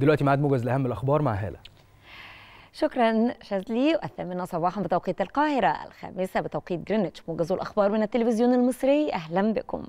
دلوقتي ميعاد موجز لأهم الأخبار مع هالة. شكرا شاذلي الثامنة صباحا بتوقيت القاهرة الخامسة بتوقيت جرينتش موجز الأخبار من التلفزيون المصري أهلا بكم.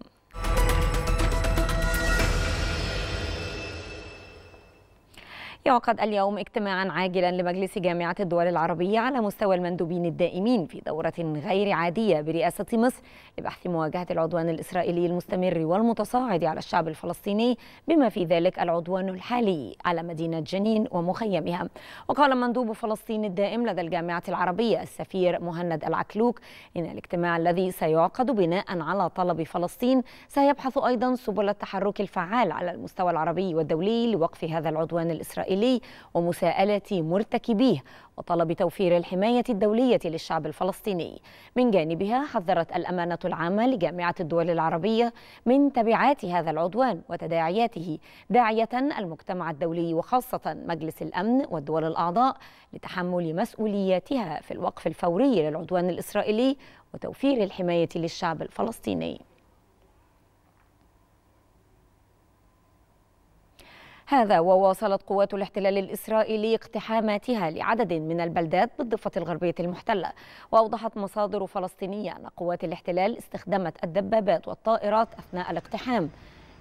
يعقد اليوم اجتماعا عاجلا لمجلس جامعة الدول العربية على مستوى المندوبين الدائمين في دورة غير عادية برئاسة مصر لبحث مواجهة العدوان الإسرائيلي المستمر والمتصاعد على الشعب الفلسطيني بما في ذلك العدوان الحالي على مدينة جنين ومخيمها. وقال مندوب فلسطين الدائم لدى الجامعة العربية السفير مهند العكلوك إن الاجتماع الذي سيعقد بناء على طلب فلسطين سيبحث أيضا سبل التحرك الفعال على المستوى العربي والدولي لوقف هذا العدوان الإسرائيلي. الإسرائيلي ومساءلة مرتكبيه وطلب توفير الحماية الدولية للشعب الفلسطيني. من جانبها حذرت الأمانة العامة لجامعة الدول العربية من تبعات هذا العدوان وتداعياته داعية المجتمع الدولي وخاصة مجلس الأمن والدول الأعضاء لتحمل مسؤولياتها في الوقف الفوري للعدوان الإسرائيلي وتوفير الحماية للشعب الفلسطيني. هذا وواصلت قوات الاحتلال الإسرائيلي اقتحاماتها لعدد من البلدات بالضفة الغربية المحتلة. وأوضحت مصادر فلسطينية أن قوات الاحتلال استخدمت الدبابات والطائرات أثناء الاقتحام.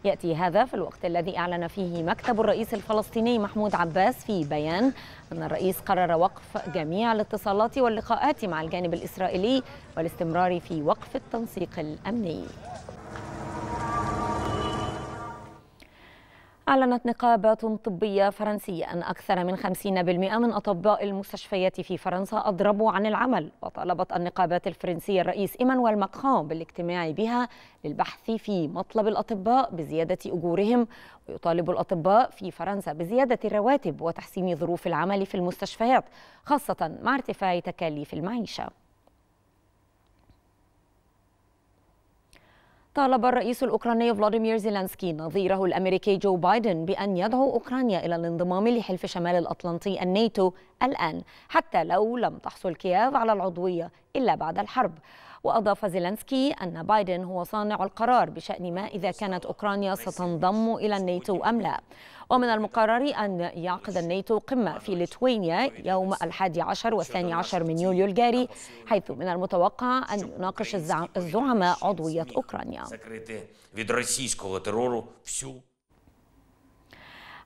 يأتي هذا في الوقت الذي أعلن فيه مكتب الرئيس الفلسطيني محمود عباس في بيان أن الرئيس قرر وقف جميع الاتصالات واللقاءات مع الجانب الإسرائيلي والاستمرار في وقف التنسيق الأمني. أعلنت نقابات طبية فرنسية أن أكثر من 50% من أطباء المستشفيات في فرنسا أضربوا عن العمل وطالبت النقابات الفرنسية الرئيس إيمانويل ماكرون بالاجتماع بها للبحث في مطلب الأطباء بزيادة أجورهم ويطالب الأطباء في فرنسا بزيادة الرواتب وتحسين ظروف العمل في المستشفيات خاصة مع ارتفاع تكاليف المعيشة. طالب الرئيس الأوكراني فلاديمير زيلانسكي نظيره الأمريكي جو بايدن بأن يدعو أوكرانيا إلى الانضمام لحلف شمال الأطلنطي الناتو الآن حتى لو لم تحصل كييف على العضوية إلا بعد الحرب. وأضاف زيلنسكي أن بايدن هو صانع القرار بشأن ما إذا كانت أوكرانيا ستنضم إلى الناتو أم لا. ومن المقرر أن يعقد الناتو قمة في ليتوانيا يوم الحادي عشر والثاني عشر من يوليو الجاري حيث من المتوقع أن يناقش الزعماء عضوية أوكرانيا.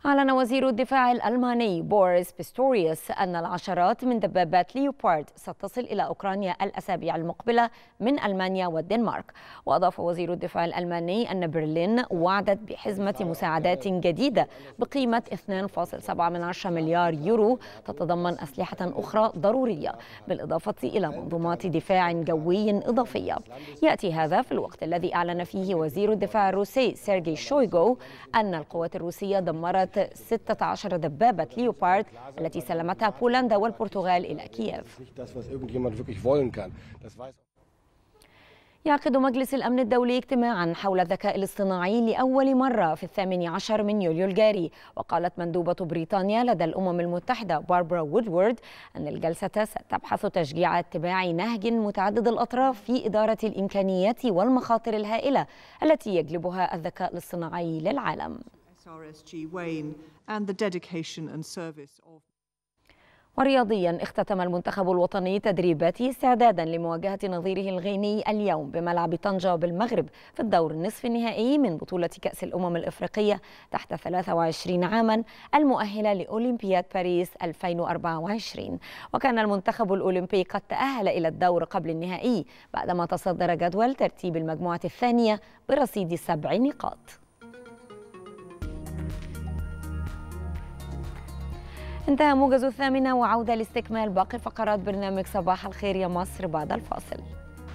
أعلن وزير الدفاع الألماني بوريس بيستوريوس أن العشرات من دبابات ليوبارد ستصل إلى أوكرانيا الأسابيع المقبلة من ألمانيا والدنمارك. وأضاف وزير الدفاع الألماني أن برلين وعدت بحزمة مساعدات جديدة بقيمة 2.7 مليار يورو تتضمن أسلحة أخرى ضرورية بالإضافة إلى منظومات دفاع جوي إضافية. يأتي هذا في الوقت الذي أعلن فيه وزير الدفاع الروسي سيرجي شويغو أن القوات الروسية دمرت 16 دبابة ليوبارد التي سلمتها بولندا والبرتغال إلى كييف. يعقد مجلس الأمن الدولي اجتماعا حول الذكاء الاصطناعي لأول مرة في الثامن عشر من يوليو الجاري وقالت مندوبة بريطانيا لدى الأمم المتحدة باربرا وودورد أن الجلسة ستبحث تشجيع اتباع نهج متعدد الأطراف في إدارة الإمكانيات والمخاطر الهائلة التي يجلبها الذكاء الاصطناعي للعالم. ورياضيا اختتم المنتخب الوطني تدريباته استعدادا لمواجهة نظيره الغيني اليوم بملعب طنجة بالمغرب في الدور النصف النهائي من بطولة كأس الأمم الإفريقية تحت 23 عاما المؤهلة لأولمبياد باريس 2024 وكان المنتخب الأولمبي قد تأهل إلى الدور قبل النهائي بعدما تصدر جدول ترتيب المجموعة الثانية برصيد سبع نقاط. انتهى موجز الثامنة وعودة لاستكمال باقي فقرات برنامج صباح الخير يا مصر بعد الفاصل.